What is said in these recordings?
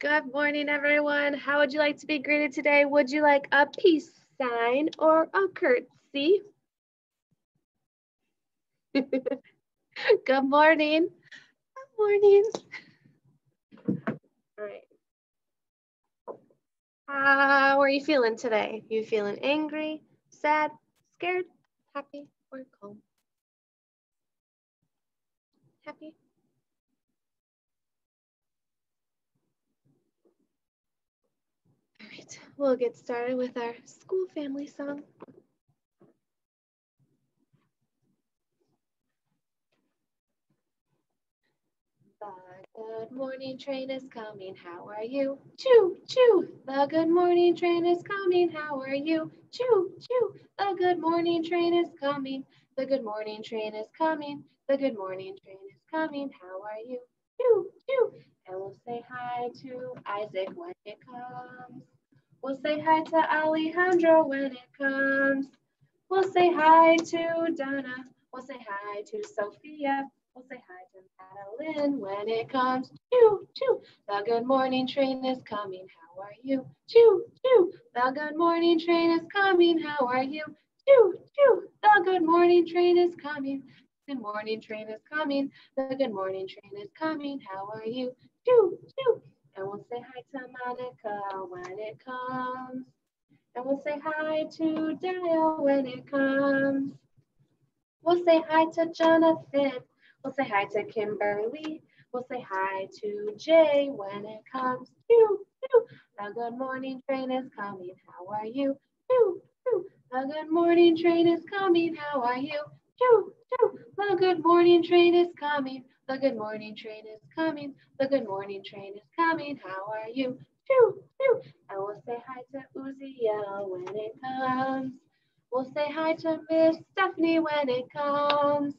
Good morning, everyone. How would you like to be greeted today? Would you like a peace sign or a curtsy? Good morning. Good morning. All right. How are you feeling today? You feeling angry, sad, scared, happy, or calm? Happy? We'll get started with our school family song. The good morning train is coming, how are you? Choo, choo, the good morning train is coming, how are you? Choo, choo, the good morning train is coming, the good morning train is coming, the good morning train is coming, how are you? Choo, choo, and we'll say hi to Isaac when it comes. We'll say hi to Alejandro when it comes. We'll say hi to Donna. We'll say hi to Sophia. We'll say hi to Madeline when it comes. Choo, choo. The good morning train is coming. How are you? Choo, choo. The good morning train is coming. How are you? Choo, choo. The good morning train is coming. Good morning train is coming. The good morning train is coming. How are you? Choo, choo. And we'll say hi to Monica when it comes. And we'll say hi to Dale when it comes. We'll say hi to Jonathan We'll say hi to Kimberly. We'll say hi to Jay when it comes. Choo, choo. The good morning train is coming. How are you? Choo, choo. The good morning train is coming. How are you? Choo, choo. The good morning train is coming. The good morning train is coming. The good morning train is coming. How are you? Choo, choo. And we'll say hi to Uziel when it comes. We'll say hi to Miss Stefini when it comes.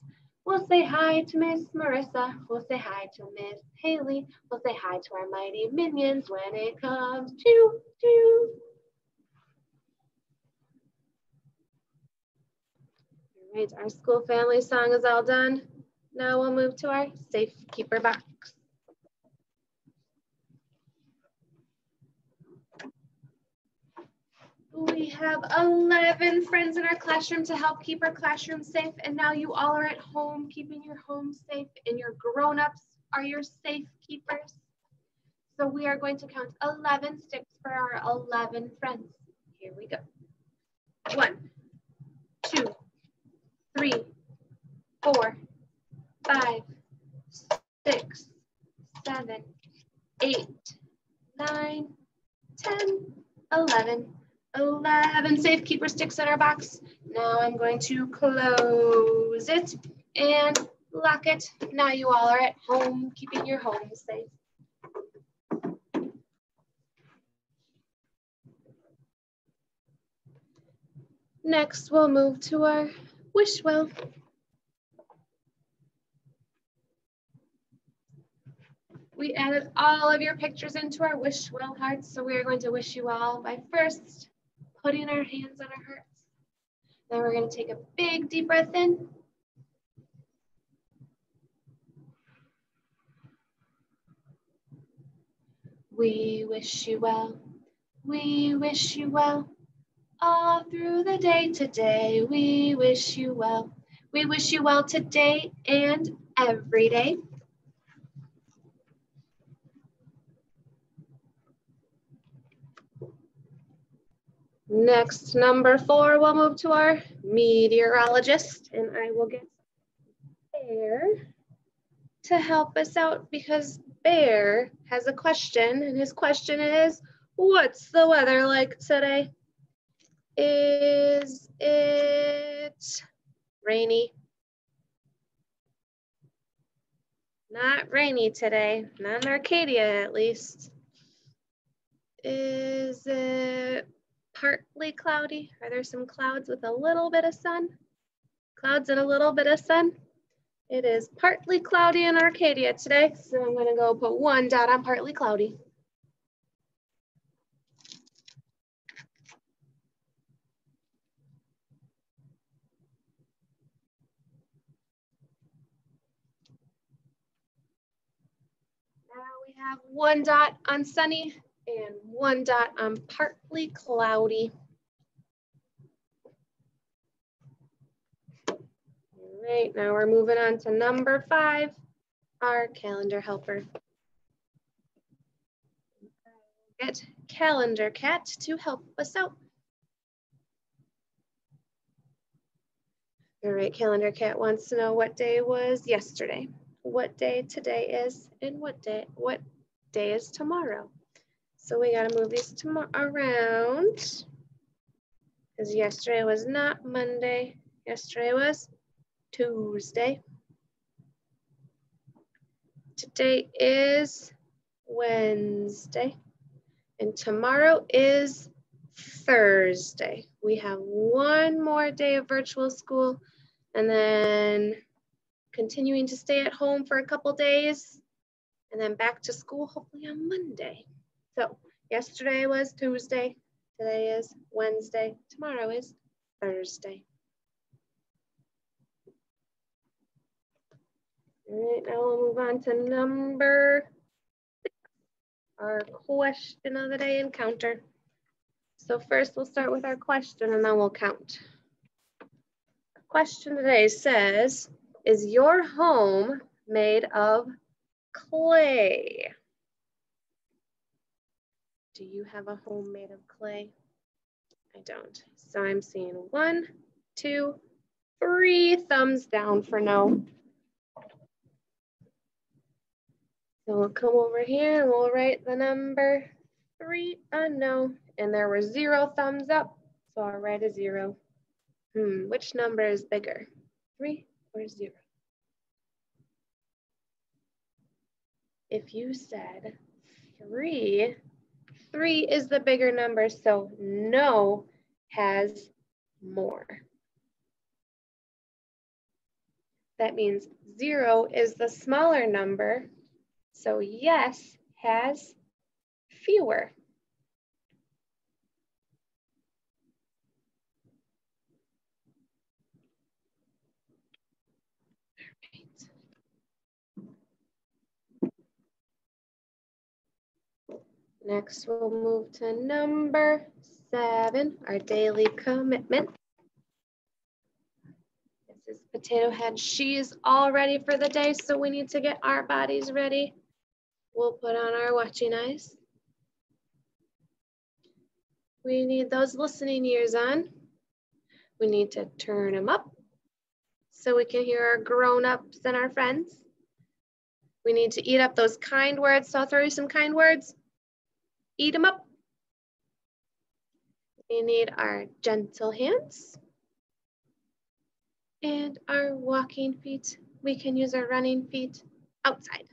We'll say hi to Miss Marissa. We'll say hi to Miss Haley. We'll say hi to our mighty minions when it comes to to. All right, our school family song is all done. Now we'll move to our safe keeper box. We have 11 friends in our classroom to help keep our classroom safe. And now you all are at home, keeping your home safe and your grown-ups are your safe keepers. So we are going to count 11 sticks for our 11 friends. Here we go. One, three, four, five, six, seven, eight, nine, 10, 11, 11 safekeeper sticks in our box. Now I'm going to close it and lock it. Now you all are at home, keeping your home safe. Next, we'll move to our wish well. We added all of your pictures into our wish well hearts, so we are going to wish you all by first putting our hands on our hearts. Then we're going to take a big deep breath in. We wish you well. We wish you well. All through the day today, we wish you well. We wish you well today and every day. Next, number four, we'll move to our meteorologist and I will get Bear to help us out because Bear has a question and his question is, what's the weather like today? Is it rainy? Not rainy today, not in Arcadia at least. Is it partly cloudy. Are there some clouds with a little bit of sun? Clouds and a little bit of sun. It is partly cloudy in Arcadia today, so I'm gonna go put one dot on partly cloudy. Have one dot on sunny and one dot on partly cloudy. All right, now we're moving on to number five, our calendar helper. Get Calendar Cat to help us out. All right, Calendar Cat wants to know what day was yesterday, what day today is, and what day what day is tomorrow. So we got to move these tomorrow around because yesterday was not Monday. Yesterday was Tuesday. Today is Wednesday. And tomorrow is Thursday. We have one more day of virtual school and then continuing to stay at home for a couple days and then back to school hopefully on Monday. So yesterday was Tuesday, today is Wednesday, tomorrow is Thursday. All right, now we'll move on to number six, our question of the day encounter. So first we'll start with our question and then we'll count. Question today says, is your home made of clay? Do you have a home made of clay? I don't. So I'm seeing one, two, three thumbs down for no. So we'll come over here and we'll write the number three a no. And there were zero thumbs up, so I'll write a zero. Hmm, which number is bigger, three or zero? If you said three, three is the bigger number, so no has more. That means zero is the smaller number, so yes has fewer. Next, we'll move to number seven, our daily commitment. This is Potato Head. She's all ready for the day, so we need to get our bodies ready. We'll put on our watching eyes. We need those listening ears on. We need to turn them up so we can hear our grown-ups and our friends. We need to eat up those kind words. So I'll throw you some kind words. Eat them up. We need our gentle hands and our walking feet. We can use our running feet outside.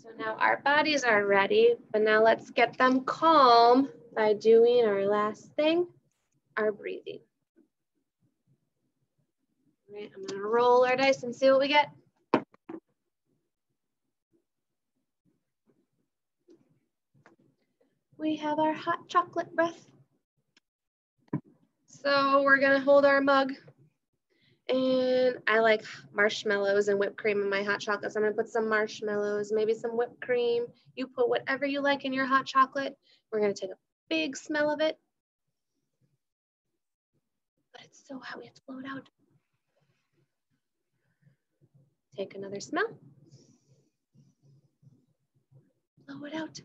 So now our bodies are ready, but now let's get them calm by doing our last thing, our breathing. All right, I'm gonna roll our dice and see what we get. We have our hot chocolate breath. So we're gonna hold our mug and I like marshmallows and whipped cream in my hot chocolate. So I'm gonna put some marshmallows, maybe some whipped cream. You put whatever you like in your hot chocolate. We're gonna take a big smell of it. But it's so hot, we have to blow it out. Take another smell. Blow it out.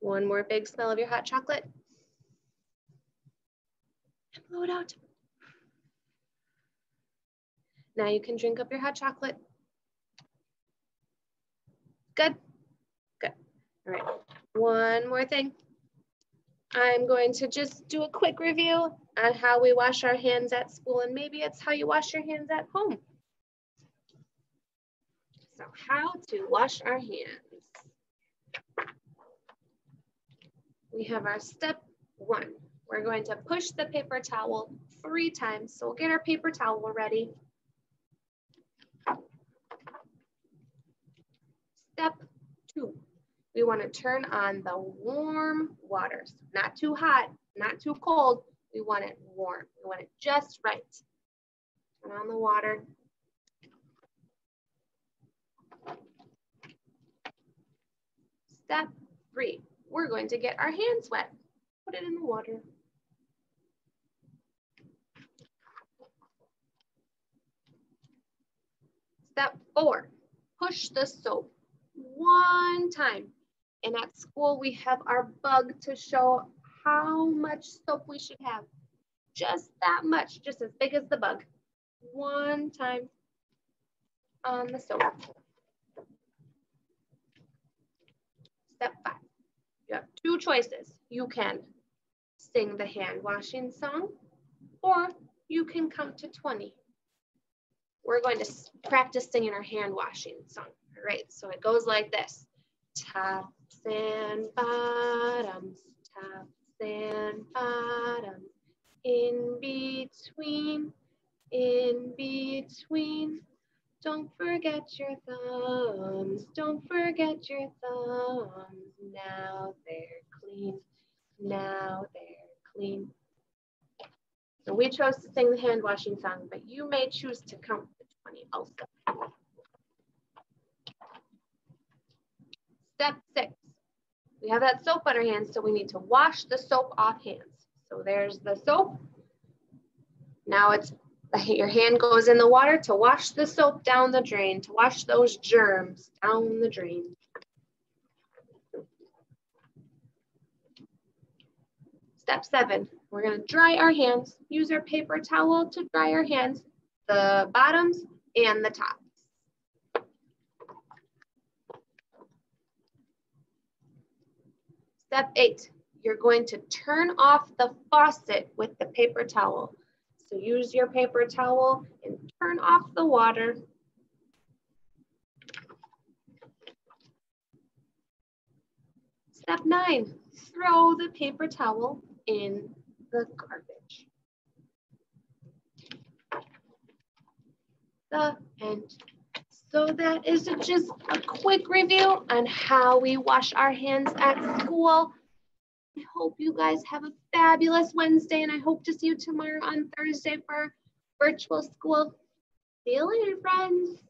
One more big smell of your hot chocolate and blow it out. Now you can drink up your hot chocolate. Good, good. All right, one more thing. I'm going to just do a quick review on how we wash our hands at school and maybe it's how you wash your hands at home. So how to wash our hands. we have our step one. We're going to push the paper towel three times. So we'll get our paper towel ready. Step two, we wanna turn on the warm water. So not too hot, not too cold. We want it warm. We want it just right. Turn on the water. Step three, we're going to get our hands wet. Put it in the water. Step four, push the soap one time. And at school, we have our bug to show how much soap we should have. Just that much, just as big as the bug. One time on the soap. Step five, you have two choices. You can sing the hand washing song or you can count to 20. We're going to practice singing our hand washing song. All right, so it goes like this. Tops and bottoms, tops and bottoms, in between, in between. Don't forget your thumbs, don't forget your thumbs. Now they're clean, now they're clean. So we chose to sing the hand washing song, but you may choose to count to 20 also. Step six, we have that soap on our hands, so we need to wash the soap off hands. So there's the soap. Now it's your hand goes in the water to wash the soap down the drain, to wash those germs down the drain. Step seven, we're gonna dry our hands. Use our paper towel to dry our hands, the bottoms and the tops. Step eight, you're going to turn off the faucet with the paper towel. So use your paper towel and turn off the water. Step nine, throw the paper towel in the garbage. The end. So that is just a quick review on how we wash our hands at school. I hope you guys have a fabulous Wednesday and I hope to see you tomorrow on Thursday for virtual school. See you later, friends.